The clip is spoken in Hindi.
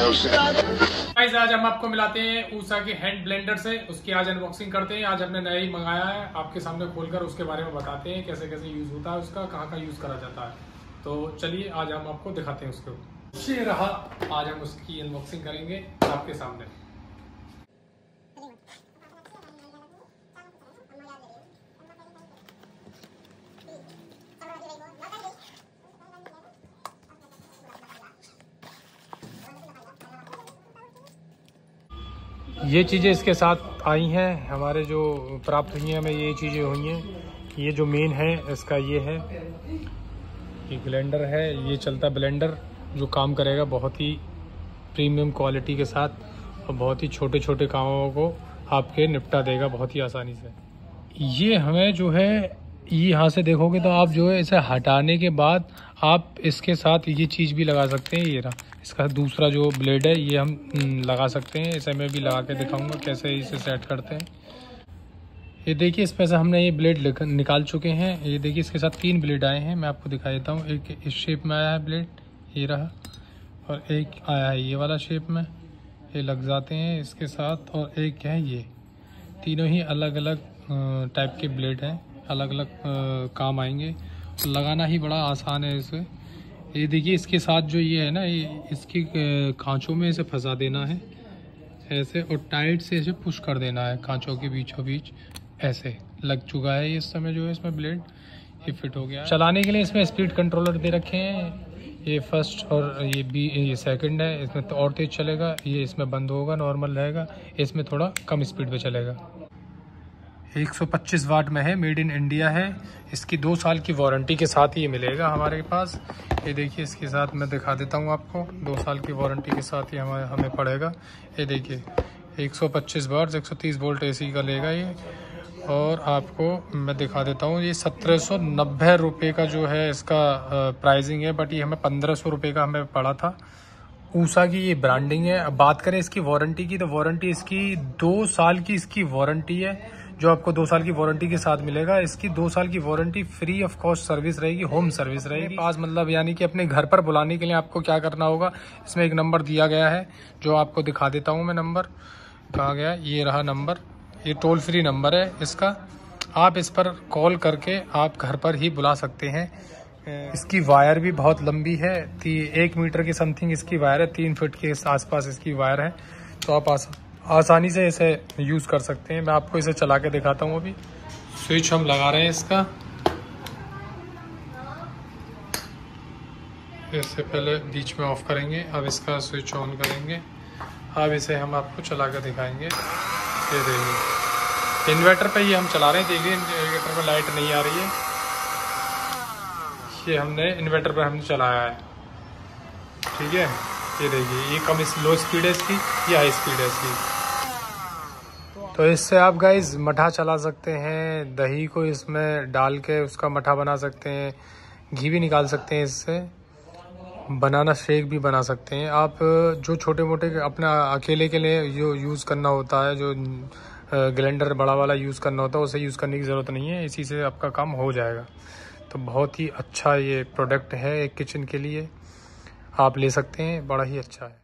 गाइस आज हम आपको मिलाते हैं ऊषा के हैंड ब्लेंडर से। उसकी आज अनबॉक्सिंग करते हैं। आज हमने नया ही मंगाया है। आपके सामने खोलकर उसके बारे में बताते हैं कैसे कैसे यूज़ होता है उसका, कहाँ कहाँ यूज़ करा जाता है। तो चलिए, आज हम आपको दिखाते हैं उसको। रहा, आज हम उसकी अनबॉक्सिंग करेंगे आपके सामने। ये चीज़ें इसके साथ आई हैं, हमारे जो प्राप्त हुई हैं, हमें ये चीज़ें हुई हैं, ये जो मेन है, इसका ये है, ये ब्लेंडर है, ये चलता ब्लेंडर जो काम करेगा बहुत ही प्रीमियम क्वालिटी के साथ और बहुत ही छोटे छोटे कामों को आपके निपटा देगा बहुत ही आसानी से। ये हमें जो है, ये यहाँ से देखोगे तो आप जो है इसे हटाने के बाद आप इसके साथ ये चीज़ भी लगा सकते हैं, ये रहा। इसका दूसरा जो ब्लेड है ये हम हम्म, लगा सकते हैं। इसे मैं भी लगा के दिखाऊँगा कैसे इसे सेट करते हैं। ये देखिए इसमें से हमने ये ब्लेड निकाल चुके हैं। ये देखिए इसके साथ तीन ब्लेड आए हैं। मैं आपको दिखा देता हूँ। एक इस शेप में आया है ब्लेड ये रहा। और एक आया है ये वाला शेप में। ये लग जाते हैं इसके साथ। और एक है ये। तीनों ही अलग अलग टाइप के ब्लेड हैं। अलग अलग काम आएँगे। लगाना ही बड़ा आसान है इसे। ये देखिए, इसके साथ जो ये है ना, ये इसकी खांचों में इसे फंसा देना है। ऐसे और टाइट से इसे पुश कर देना है खांचों के बीचों बीच ऐसे लग चुका है इस समय जो है इसमें ब्लेड ये फिट हो गया। चलाने के लिए इसमें स्पीड कंट्रोलर दे रखे हैं। ये फ़र्स्ट और ये बी ये सेकंड है। इसमें तो और तेज चलेगा। ये इसमें बंद होगा नॉर्मल रहेगा। इसमें थोड़ा कम स्पीड पे चलेगा। 125 वाट में है, मेड इन इंडिया है। इसकी दो साल की वारंटी के साथ ही ये मिलेगा हमारे पास। ये देखिए, इसके साथ मैं दिखा देता हूँ आपको। दो साल की वारंटी के साथ ही हमें हमें पड़ेगा। ये देखिए 125 वाट 130 वोल्ट एसी का लेगा ये। और आपको मैं दिखा देता हूँ, ये सत्रह सौ का जो है इसका प्राइसिंग है, बट ये हमें पंद्रह सौ का हमें पड़ा था। ऊषा की ये ब्रांडिंग है। अब बात करें इसकी वारंटी की तो वारंटी इसकी दो साल की इसकी वारंटी है। जो आपको दो साल की वारंटी के साथ मिलेगा, इसकी दो साल की warranty free of cost service रहेगी होम सर्विस रहेगी। पास मतलब यानी कि अपने घर पर बुलाने के लिए आपको क्या करना होगा, इसमें एक नंबर दिया गया है, जो आपको दिखा देता हूँ मैं नंबर कहा गया, ये रहा नंबर ये टोल फ्री नंबर है इसका। आप इस पर कॉल करके आप घर पर ही बुला सकते हैं। इसकी वायर भी बहुत लंबी है एक मीटर की समथिंग इसकी वायर है, तीन फीट के आसपास इसकी वायर है। तो आप आसान आसानी से इसे यूज़ कर सकते हैं। मैं आपको इसे चला के दिखाता हूँ अभी। स्विच हम लगा रहे हैं इसका। इससे पहले बीच में ऑफ़ करेंगे, अब इसका स्विच ऑन करेंगे। अब इसे हम आपको चला कर दिखाएँगे। ये देखिए। इन्वर्टर पे ही हम चला रहे हैं, देखिए, इन्वर्टर में लाइट नहीं आ रही है। ये हमने इन्वर्टर पर हमने चलाया है। ठीक है? ये देखिए, ये कम इस लो स्पीड है इसकी, ये हाई स्पीड है इसकी। तो इससे आप गाइज़ मठा चला सकते हैं, दही को इसमें डाल के उसका मठा बना सकते हैं, घी भी निकाल सकते हैं इससे, बनाना शेक भी बना सकते हैं। आप जो छोटे मोटे अपना अकेले के लिए जो यूज़ करना होता है, जो ग्लेंडर बड़ा वाला यूज़ करना होता है, उसे यूज़ करने की ज़रूरत नहीं है, इसी से आपका काम हो जाएगा। तो बहुत ही अच्छा ये प्रोडक्ट है एक किचन के लिए। आप ले सकते हैं, बड़ा ही अच्छा है।